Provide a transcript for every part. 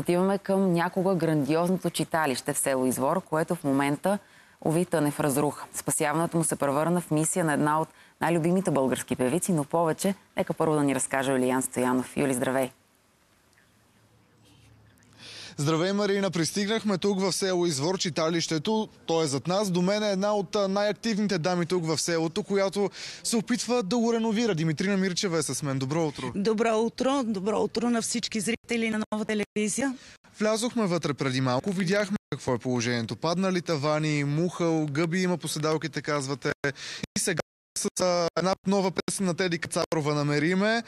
Отиваме към някога грандиозното читалище в село Извор, което в момента Ови тъне в разруха. Спасяването му се превърна в мисия на една от най-любимите български певици, но повече, нека първо да ни разкаже Юлиян Стоянов. Юли, здравей! Здравей, Марина! Пристигнахме тук в село Извор, читалището. То е зад нас. До мен е една от най-активните дами тук в селото, която се опитва да го реновира. Димитрина Мирчева е с мен. Добро утро! Добро утро! Добро утро на всички зрители на нова телевизия. Влязохме вътре преди малко, видяхме какво е положението. Паднали тавани, мухъл, гъби има по седалките, казвате. И сега с една нова песен на Теди Кацарова намериме.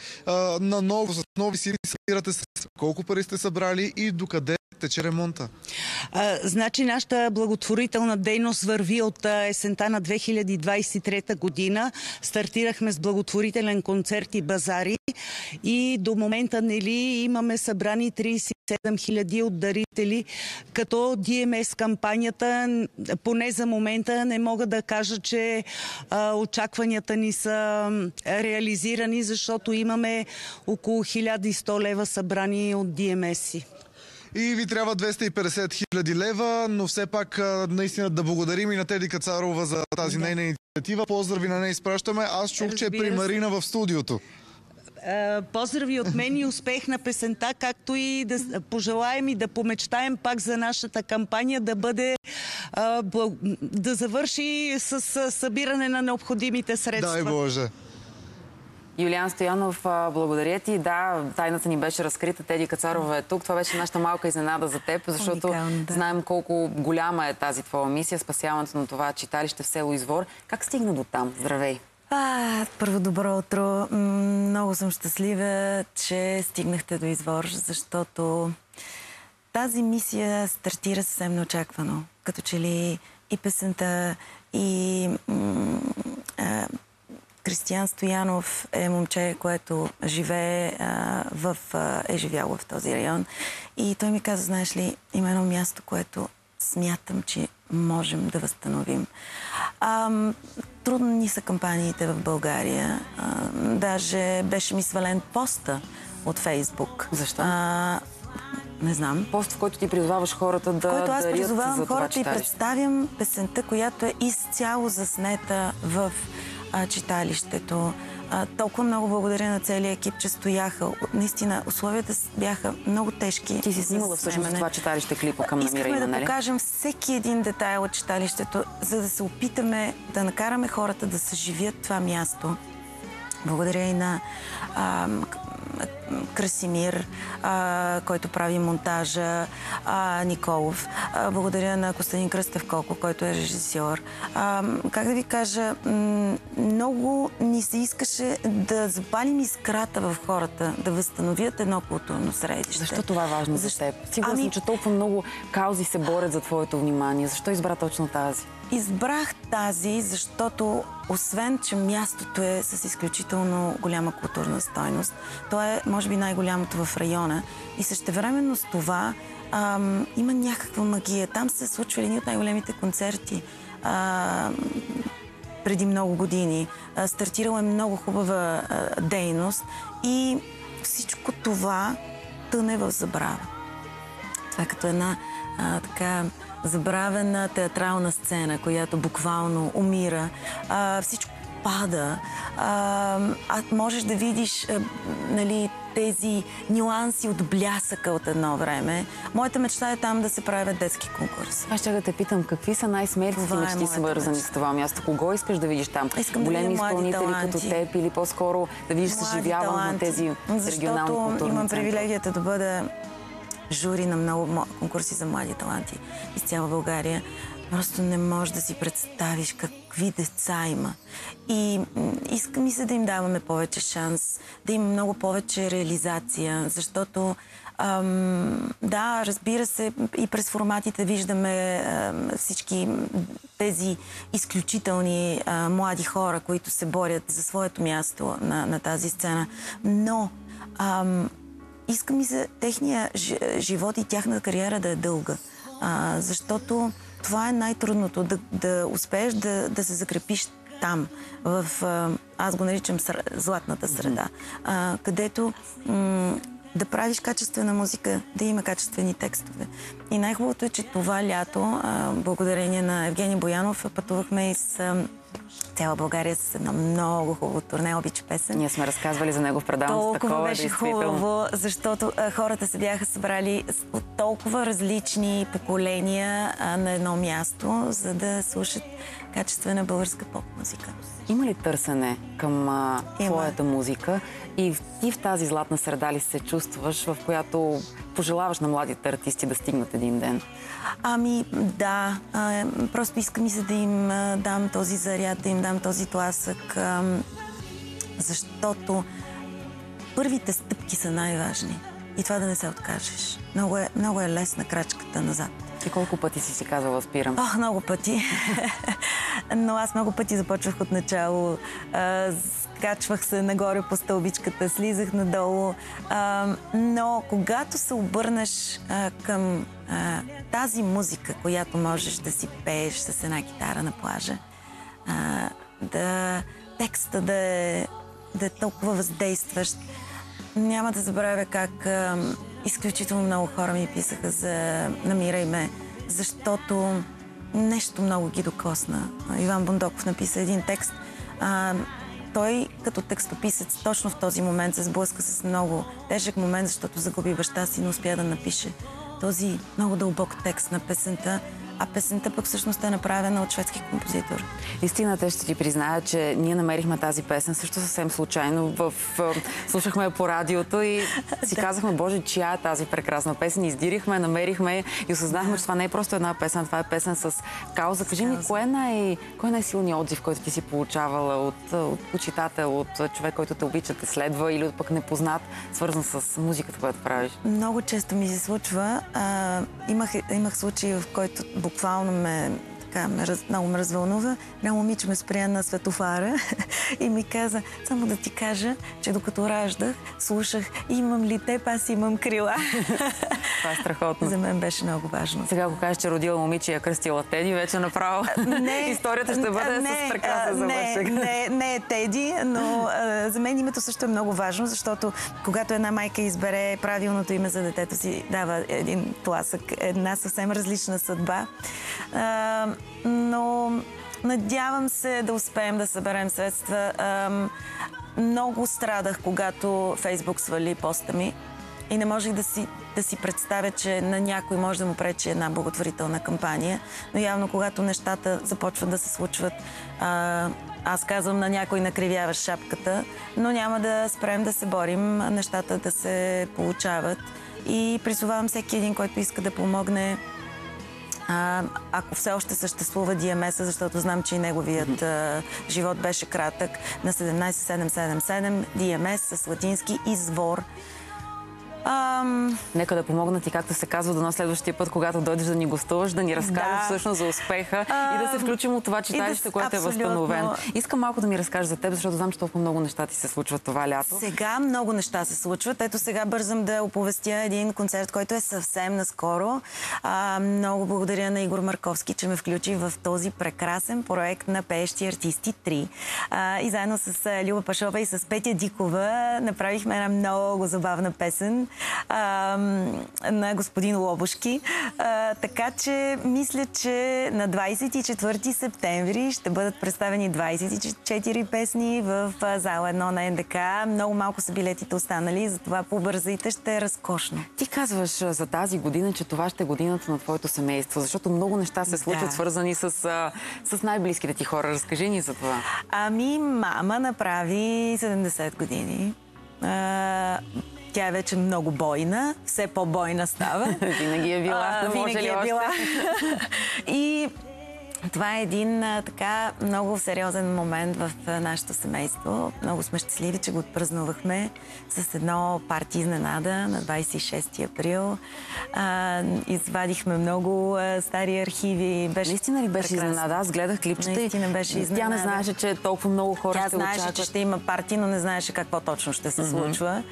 на ново, с нови сили събирате с колко пари сте събрали и докъде тече ремонта? А, значи нашата благотворителна дейност върви от есента на 2023 година. Стартирахме с благотворителен концерт и базари и до момента нели имаме събрани 37 000 от дарители, като DMS кампанията, поне за момента не мога да кажа, че а, очакванията ни са реализирани, защото имаме около 1100 лева събрани от DMS-и и ви трябва 250 хиляди лева, но все пак наистина да благодарим и на Теди Кацарова за тази да. нейна инициатива. Поздрави на нея изпращаме. Аз чух, че е при Марина в студиото. Поздрави от мен и успех на песента, както и да пожелаем и да помечтаем пак за нашата кампания да бъде да завърши с събиране на необходимите средства. Дай Боже! Юлиан Стоянов, благодаря ти. Да, тайната ни беше разкрита. Теди Кацарова е тук. Това беше нашата малка изненада за теб, защото Уникално, да. знаем колко голяма е тази твоя мисия, спасяването на това читалище в село Извор. Как стигна до там? Здравей! А, първо добро утро. Много съм щастлива, че стигнахте до Извор, защото тази мисия стартира съвсем неочаквано. Като че ли и песента, и Кристиян Стоянов е момче, което живее а, в, а, е живяло в този район. И той ми каза, знаеш ли, има едно място, което смятам, че можем да възстановим. А, трудни са кампаниите в България. А, даже беше ми свален поста от Фейсбук. Защо? А, не знам. Пост, в който ти призоваваш хората да който аз призовавам хората и представям песента, която е изцяло заснета в а, читалището. А, толкова много благодаря на целия екип, че стояха. Наистина, условията бяха много тежки. Ти си снимала всъщност това читалище клипа към Намира Искахме да нали? покажем всеки един детайл от читалището, за да се опитаме да накараме хората да съживят това място. Благодаря и на а, Красимир, а, който прави монтажа, а, Николов. А, благодаря на Костадин Кръстев Колко, който е режисьор. А, как да ви кажа, много ни се искаше да запалим искрата в хората, да възстановят едно културно средище. Защо това е важно за теб? Сигурно ами... че толкова много каузи се борят за твоето внимание. Защо избра точно тази? Избрах тази, защото освен, че мястото е с изключително голяма културна стойност, то е, може би, най-голямото в района. И същевременно с това ам, има някаква магия. Там се случвали едни от най-големите концерти ам, преди много години. А, стартирала е много хубава а, дейност и всичко това тъне в забрава. Това е като една а, така забравена театрална сцена, която буквално умира. А, всичко пада. А, а можеш да видиш а, нали, тези нюанси от блясъка от едно време. Моята мечта е там да се правят детски конкурси. Аз ще да те питам, какви са най-смелите мечти, свързани с това място? Кого искаш да видиш там? Искам Големи да изпълнители таланти. като теб или по-скоро да видиш съживяване на тези регионални културни Защото имам привилегията да бъда жури на много конкурси за млади таланти из цяла България. Просто не можеш да си представиш какви деца има. И иска ми се да им даваме повече шанс, да има много повече реализация, защото ам, да, разбира се, и през форматите виждаме ам, всички тези изключителни а, млади хора, които се борят за своето място на, на тази сцена. Но ам, иска ми се техния живот и тяхна кариера да е дълга. А, защото това е най-трудното, да, да успееш да, да се закрепиш там, в, а, аз го наричам златната среда, а, където да правиш качествена музика, да има качествени текстове. И най-хубавото е, че това лято, благодарение на Евгений Боянов, пътувахме и с цяла България с едно много хубаво турне, обича песен. Ние сме разказвали за него в предаването. Толкова такова, беше хубаво, защото а, хората се бяха събрали от толкова различни поколения а, на едно място, за да слушат качествена българска поп-музика. Има ли търсене към а, твоята музика и ти в тази златна среда ли се чувстваш, в която пожелаваш на младите артисти да стигнат един ден? Ами да, а, просто искам и за да им а, дам този заряд, да им дам този тласък, защото първите стъпки са най-важни. И това да не се откажеш. Много е, много е лесна крачката назад. И колко пъти си си казала спирам? Ох, много пъти. Но аз много пъти започвах от начало. Качвах се нагоре по стълбичката, слизах надолу. Но когато се обърнеш към тази музика, която можеш да си пееш с една китара на плажа, да текста да е, да е толкова въздействащ, няма да забравя как изключително много хора ми писаха за Намирай ме, защото нещо много ги докосна. Иван Бондоков написа един текст. А, той като текстописец точно в този момент се сблъска с много тежък момент, защото загуби баща си, но успя да напише този много дълбок текст на песента, а песента пък всъщност е направена от шведски композитор. Истината ще ти призная, че ние намерихме тази песен също съвсем случайно. В, слушахме по радиото и си казахме, Боже, чия е тази прекрасна песен. Издирихме, намерихме и осъзнахме, че това не е просто една песен, това е песен с кауза. Кажи ми, кое е, най- кой е най-силният отзив, който ти си получавала от, от почитател, от човек, който те обича, те следва или от пък непознат, свързан с музиката, която правиш? Много често ми се случва. А, имах, имах случаи, в който буквално ме така, ме, много ме развълнува. Едно момиче ме спря на светофара и ми каза, само да ти кажа, че докато раждах, слушах, имам ли теб, аз имам крила. Това е страхотно. За мен беше много важно. Сега, ако кажеш, че родила момиче и я кръстила Теди, вече направо не, историята ще бъде не, с прекрасен завършек. Не, не е Теди, но а, за мен името също е много важно, защото когато една майка избере правилното име за детето си, дава един тласък, една съвсем различна съдба. А, но надявам се да успеем да съберем средства. Много страдах, когато Фейсбук свали поста ми и не можех да си, да си представя, че на някой може да му пречи една благотворителна кампания. Но явно, когато нещата започват да се случват, аз казвам на някой накривяваш шапката, но няма да спрем да се борим, нещата да се получават. И призовавам всеки един, който иска да помогне а, ако все още съществува DMS, защото знам, че и неговият а, живот беше кратък, на 17777 DMS с латински извор Ам... Нека да помогнат и както се казва, до следващия път, когато дойдеш да ни гостуваш, да ни разкажеш да. всъщност за успеха Ам... и да се включим от това читалище, да... което е възстановено. Искам малко да ми разкажеш за теб, защото знам, че толкова много неща ти се случват това лято. Сега много неща се случват. Ето сега бързам да оповестя един концерт, който е съвсем наскоро. А, много благодаря на Игор Марковски, че ме включи в този прекрасен проект на Пеещи артисти 3. А, и заедно с Люба Пашова и с Петя Дикова направихме една много забавна песен а, на господин Лобушки. А, така че мисля, че на 24 септември ще бъдат представени 24 песни в зала 1 на НДК. Много малко са билетите останали, затова побързайте, ще е разкошно. Ти казваш за тази година, че това ще е годината на твоето семейство, защото много неща се случват, да. свързани с, с най-близките ти хора. Разкажи ни за това. Ами, мама направи 70 години. Тя е вече много бойна, все по-бойна става. Винаги е била. А, винаги е била. и това е един а, така много сериозен момент в а, нашето семейство. Много сме щастливи, че го отпразнувахме с едно парти изненада на 26 април. А, извадихме много а, стари архиви. Беше Наистина ли беше прекрасно. изненада? Аз гледах клипчета Наистина беше изненада. Тя не знаеше, че толкова много хора Тя ще знаеше, очакват. че ще има парти, но не знаеше какво точно ще се mm-hmm. случва.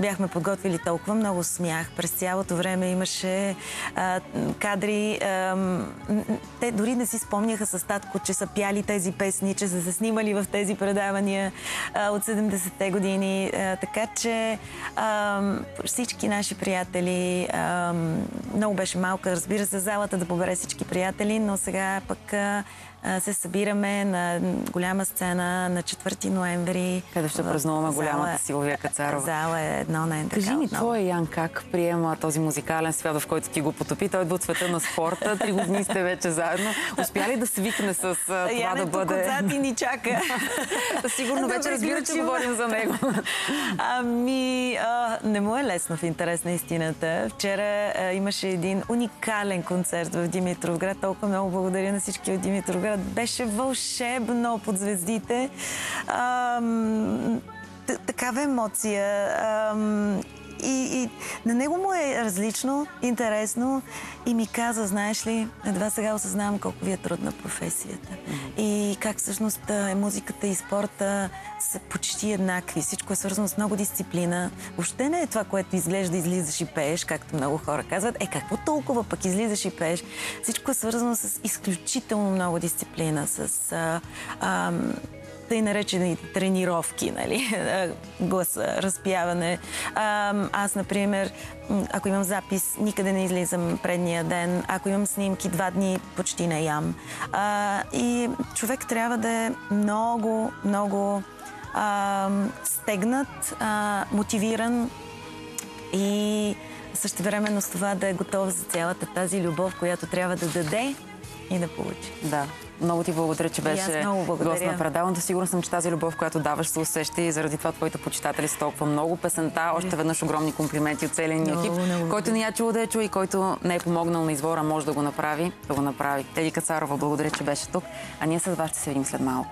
Бяхме подготвили толкова много смях. През цялото време имаше а, кадри. А, те дори не си спомнят спомняха с татко, че са пяли тези песни, че са се снимали в тези предавания а, от 70-те години. А, така че а, всички наши приятели, а, много беше малка, разбира се, залата да побере всички приятели, но сега пък а, се събираме на голяма сцена на 4 ноември. Къде ще празнуваме голямата Силвия Кацарова. Зала е едно на Кажи ми, твой Ян как приема този музикален свят, в който ти го потопи? Той идва от света на спорта, три години сте вече заедно. Успя ли да свикне с това Ян да бъде... Ян е ни чака. Сигурно вече разбира, че говорим за него. Ами, а, не му е лесно в интерес на истината. Вчера а, имаше един уникален концерт в Димитровград. Толкова много благодаря на всички от Димитровград беше вълшебно под звездите. Ам, такава емоция. И, и на него му е различно, интересно и ми каза, знаеш ли, едва сега осъзнавам колко ви е трудна професията. И как всъщност е, музиката и спорта са почти еднакви. Всичко е свързано с много дисциплина. Въобще не е това, което изглежда излизаш и пееш, както много хора казват. Е, какво толкова пък излизаш и пееш? Всичко е свързано с изключително много дисциплина, с а, а, тъй наречени тренировки, нали? гласа, разпяване. А, аз, например, ако имам запис, никъде не излизам предния ден. Ако имам снимки, два дни почти не ям. А, и човек трябва да е много, много а, стегнат, а, мотивиран и същевременно с това да е готов за цялата тази любов, която трябва да даде и да получи. Да. Много ти благодаря, че беше гост на предаването. Сигурна съм, че тази любов, която даваш, се усеща и заради това твоите почитатели са толкова много. Песента, още веднъж огромни комплименти от целия ни екип. Който не я чул да я чу и който не е помогнал на извора, може да го направи, да го направи. Теди Кацарова, благодаря, че беше тук. А ние с вас ще се видим след малко.